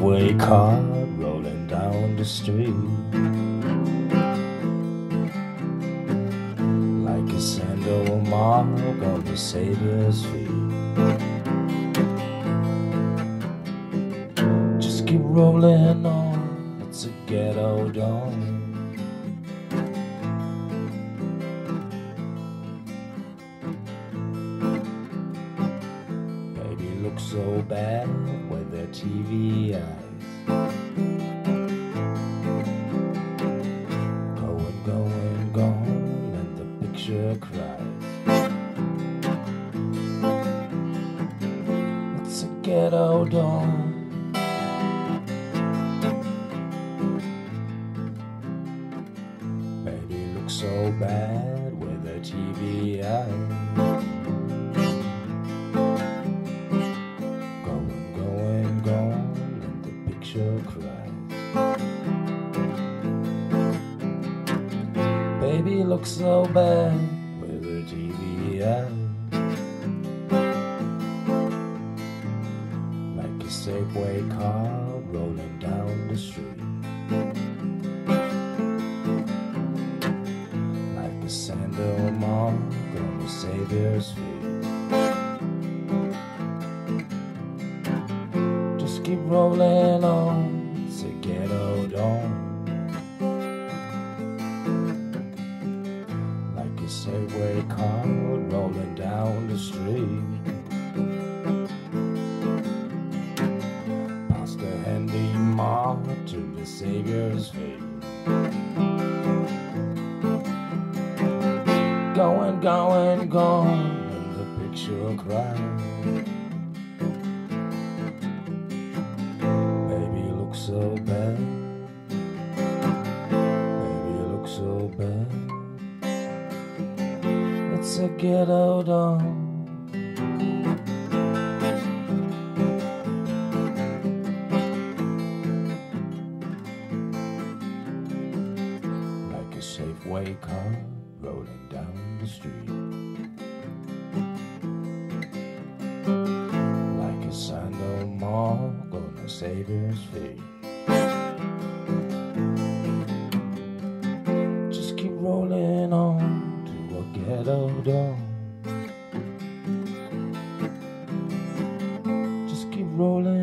Safeway cart rolling down the street. Like a sandal mark on the Savior's feet. Just keep rolling on, it's a ghetto dawn. Looks so bad with their TV eyes. Going, going, gone, and the picture cries. It's a ghetto dawn. Baby looks so bad with her TV eyes. Looks so bad with her TV eyes. Like a Safeway cart rolling down the street. Like a sandal mark on the Savior's feet. Just keep rolling on, it's a ghetto dawn. Safeway cart rolling down the street. Past the handy mark to the Savior's feet. Going, going, gone, and the picture cries. Baby, you look so bad. It's a ghetto dawn. Like a Safeway cart rolling down the street. Like a sandal mark on the Savior's feet. hold on. Just keep rolling.